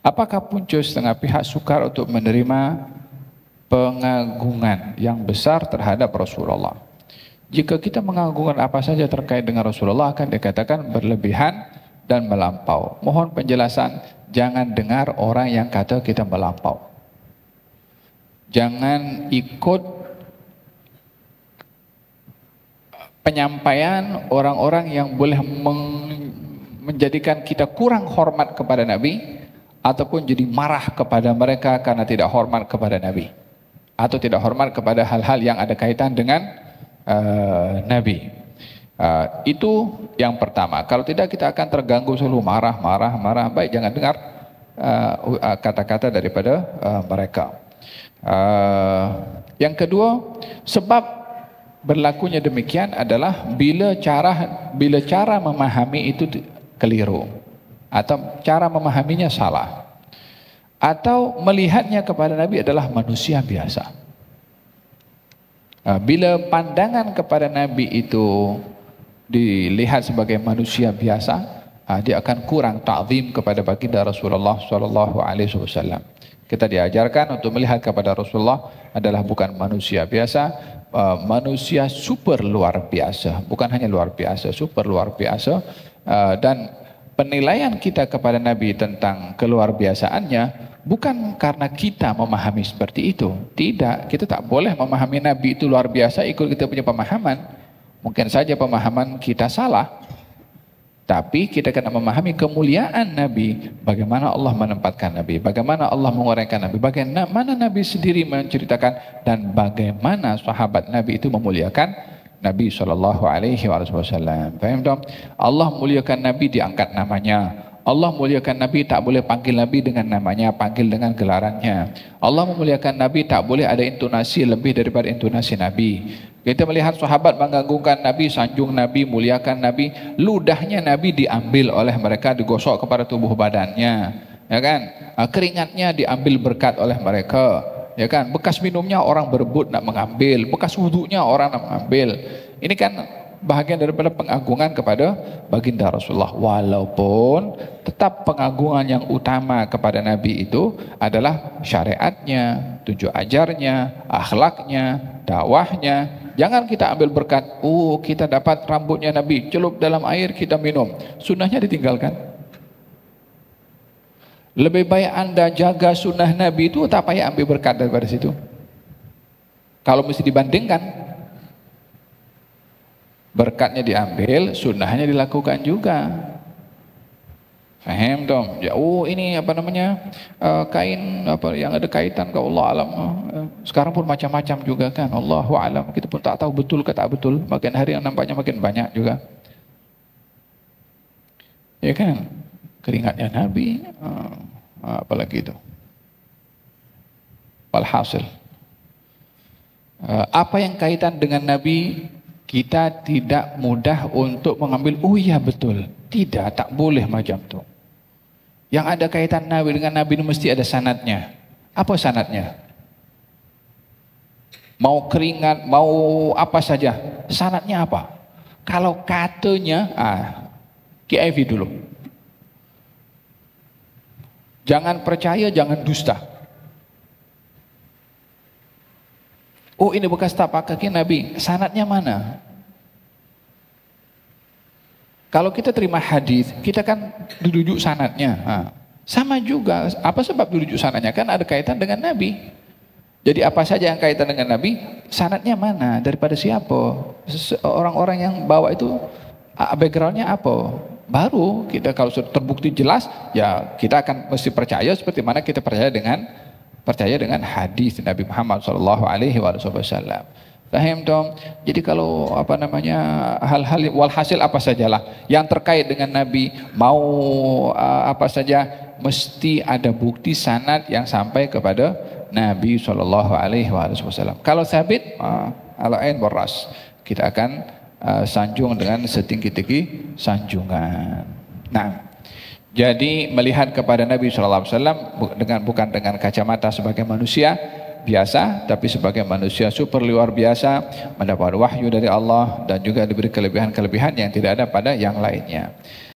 Apakah punca setengah pihak sukar untuk menerima pengagungan yang besar terhadap Rasulullah? Jika kita mengagungkan apa saja terkait dengan Rasulullah akan dikatakan berlebihan dan melampau. Mohon penjelasan, jangan dengar orang yang kata kita melampau. Jangan ikut penyampaian orang-orang yang boleh menjadikan kita kurang hormat kepada Nabi ataupun jadi marah kepada mereka karena tidak hormat kepada Nabi atau tidak hormat kepada hal-hal yang ada kaitan dengan uh, Nabi. Uh, itu yang pertama. Kalau tidak kita akan terganggu selalu marah, marah, marah. Baik jangan dengar uh, kata-kata uh, daripada uh, mereka. Uh, yang kedua, sebab berlakunya demikian adalah bila cara bila cara memahami itu keliru atau cara memahaminya salah atau melihatnya kepada Nabi adalah manusia biasa. Ah, bila pandangan kepada Nabi itu dilihat sebagai manusia biasa, ah, dia akan kurang ta'zim kepada baginda Rasulullah sallallahu alaihi wasallam. Kita diajarkan untuk melihat kepada Rasulullah adalah bukan manusia biasa, ah, manusia super luar biasa, bukan hanya luar biasa, super luar biasa dan penilaian kita kepada Nabi tentang keluar biasaannya bukan karena kita memahami seperti itu. Tidak, kita tak boleh memahami Nabi itu luar biasa ikut kita punya pemahaman. Mungkin saja pemahaman kita salah. Tapi kita kena memahami kemuliaan Nabi. Bagaimana Allah menempatkan Nabi. Bagaimana Allah menguraikan Nabi. Bagaimana Nabi sendiri menceritakan. Dan bagaimana sahabat Nabi itu memuliakan Nabi sallallahu alaihi wasallam. Faham tak? Allah muliakan Nabi diangkat namanya. Allah muliakan Nabi tak boleh panggil Nabi dengan namanya, panggil dengan gelarannya. Allah memuliakan Nabi tak boleh ada intonasi lebih daripada intonasi Nabi. Kita melihat sahabat mengganggukan Nabi, sanjung Nabi, muliakan Nabi, ludahnya Nabi diambil oleh mereka digosok kepada tubuh badannya. Ya kan? Ah, keringatnya diambil berkat oleh mereka ya kan? Bekas minumnya orang berebut nak mengambil. Bekas wudhunya orang nak mengambil. Ini kan bahagian daripada pengagungan kepada baginda Rasulullah. Walaupun tetap pengagungan yang utama kepada Nabi itu adalah syariatnya tunjuk ajarnya akhlaknya dakwahnya. Jangan kita ambil berkat oh kita dapat rambutnya Nabi celup dalam air kita minum. Sunnahnya ditinggalkan lebih baik anda jaga sunnah Nabi itu tak payah ambil berkat daripada situ. Kalau mesti dibandingkan, berkatnya diambil, sunnahnya dilakukan juga. Faham dong? Ya, oh ini apa namanya uh, kain apa yang ada kaitan ke Allah alam. Uh, sekarang pun macam-macam juga kan. Allahu alam. Kita pun tak tahu betul ke tak betul. Makin hari yang nampaknya makin banyak juga. Ya kan? Keringatnya Nabi uh, apalagi itu? Walhasil. Uh, apa yang kaitan dengan Nabi? Kita tidak mudah untuk mengambil oh iya betul. Tidak tak boleh macam tu. Yang ada kaitan Nabi dengan Nabi itu mesti ada sanatnya. Apa sanatnya? Mau keringat mau apa saja. Sanatnya apa? Kalau katanya ah KIV dulu Jangan percaya, jangan dusta. Oh ini bekas tapak kaki Nabi. Sanatnya mana? Kalau kita terima hadis, kita kan dirujuk sanatnya. Nah, sama juga. Apa sebab dirujuk sanatnya? Kan ada kaitan dengan Nabi. Jadi apa saja yang kaitan dengan Nabi, sanatnya mana? Daripada siapa? Orang-orang yang bawa itu backgroundnya apa? Baru kita kalau sudah terbukti jelas ya kita akan mesti percaya seperti mana kita percaya dengan percaya dengan hadis Nabi Muhammad sallallahu alaihi wasallam. Dong? Jadi kalau apa namanya hal-hal walhasil apa sajalah yang terkait dengan Nabi mau uh, apa saja mesti ada bukti sanad yang sampai kepada Nabi sallallahu alaihi wasallam. Kalau sabit uh, ala ain baras kita akan uh, sanjung dengan setinggi-tinggi sanjungan. Nah, jadi melihat kepada Nabi Wasallam dengan bukan dengan kacamata sebagai manusia biasa, tapi sebagai manusia super luar biasa, mendapat wahyu dari Allah dan juga diberi kelebihan-kelebihan yang tidak ada pada yang lainnya.